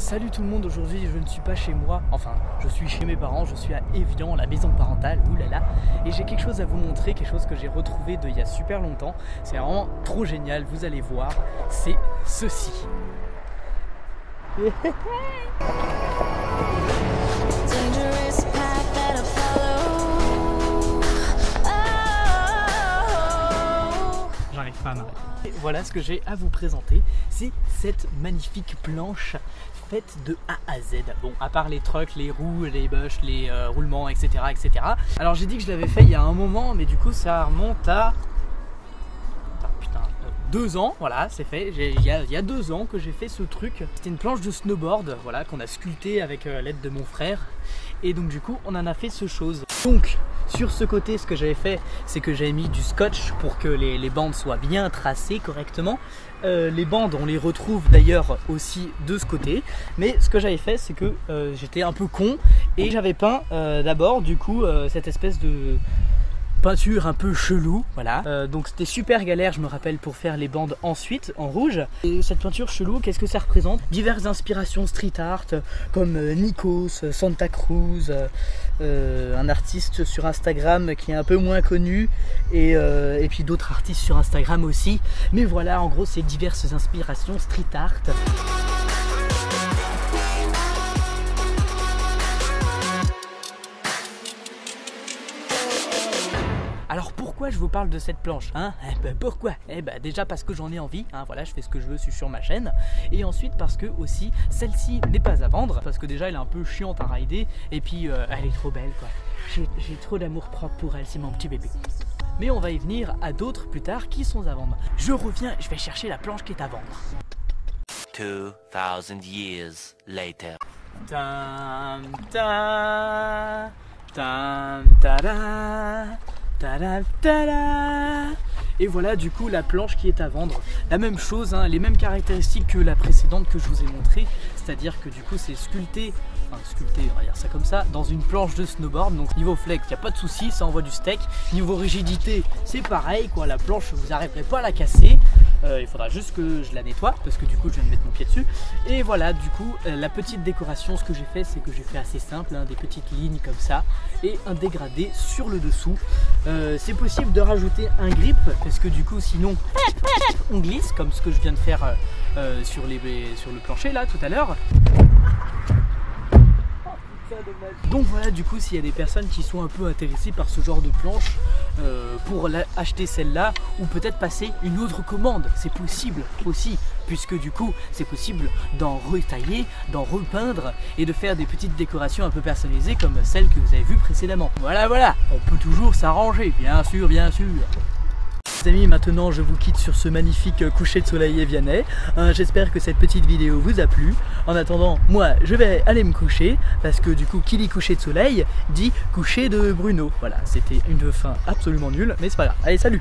Salut tout le monde, aujourd'hui je ne suis pas chez moi, enfin je suis chez mes parents, je suis à Evian, la maison parentale, oulala, et j'ai quelque chose à vous montrer, quelque chose que j'ai retrouvé de il y a super longtemps, c'est vraiment trop génial, vous allez voir, c'est ceci. Oh. J'arrive pas à m'arrêter. Voilà ce que j'ai à vous présenter, c'est cette magnifique planche faite de A à Z. Bon, à part les trucks, les roues, les bush, les euh, roulements, etc., etc. Alors j'ai dit que je l'avais fait il y a un moment, mais du coup ça remonte à... Euh, deux ans, voilà, c'est fait. J'ai- Il y, a, il y a deux ans que j'ai fait ce truc. C'était une planche de snowboard, voilà, qu'on a sculptée avec euh, l'aide de mon frère. Et donc du coup, on en a fait ce chose. Donc, sur ce côté, ce que j'avais fait, c'est que j'avais mis du scotch pour que les, bandes soient bien tracées correctement. Euh, les bandes, on les retrouve d'ailleurs aussi de ce côté. Mais ce que j'avais fait, c'est que euh, j'étais un peu con et j'avais peint euh, d'abord, du coup, cette espèce de peinture un peu chelou, voilà. Euh, donc c'était super galère, je me rappelle, pour faire les bandes ensuite en rouge. Et cette peinture chelou, qu'est-ce que ça représente? Diverses inspirations street art, comme euh, Nikos, euh, Santa Cruz, un artiste sur Instagram qui est un peu moins connu, et, et puis d'autres artistes sur Instagram aussi. Mais voilà, en gros, c'est diverses inspirations street art. Alors pourquoi je vous parle de cette planche hein? Eh ben pourquoi? Eh ben déjà parce que j'en ai envie, hein, voilà, je fais ce que je veux je suis sur ma chaîne. Et ensuite parce que aussi celle-ci n'est pas à vendre, parce que déjà elle est un peu chiante à rider, et puis euh, elle est trop belle quoi. J'ai trop d'amour propre pour elle, c'est mon petit bébé. Mais on va y venir à d'autres plus tard qui sont à vendre. Je reviens, je vais chercher la planche qui est à vendre. 2,000 years later. Tam, ta, tam, Et voilà du coup la planche qui est à vendre. La même chose, hein, les mêmes caractéristiques que la précédente que je vous ai montrée. C'est-à-dire que du coup c'est sculpté, enfin sculpté, on va dire ça comme ça, dans une planche de snowboard. Donc niveau flex, il n'y a pas de souci, ça envoie du steak. Niveau rigidité, c'est pareil quoi, la planche vous n'arriverez pas à la casser. Euh, il faudra juste que je la nettoie parce que du coup je viens de mettre mon pied dessus. Et voilà, du coup, euh, la petite décoration, ce que j'ai fait, c'est que j'ai fait assez simple, hein, des petites lignes comme ça et un dégradé sur le dessous. Euh, c'est possible de rajouter un grip parce que du coup, sinon, on glisse comme ce que je viens de faire sur, les, sur le plancher là tout à l'heure. Donc voilà, du coup, s'il y a des personnes qui sont un peu intéressées par ce genre de planche, euh, pour acheter celle-là, ou peut-être passer une autre commande, c'est possible aussi, puisque du coup, c'est possible d'en retailler, d'en repeindre et de faire des petites décorations un peu personnalisées comme celles que vous avez vues précédemment. Voilà, voilà, on peut toujours s'arranger, bien sûr, bien sûr. Les amis, maintenant je vous quitte sur ce magnifique coucher de soleil évianais. Euh, J'espère que cette petite vidéo vous a plu. En attendant, moi je vais aller me coucher parce que du coup, qui dit coucher de soleil dit coucher de Bruno. Voilà, c'était une fin absolument nulle, mais c'est pas grave. Allez, salut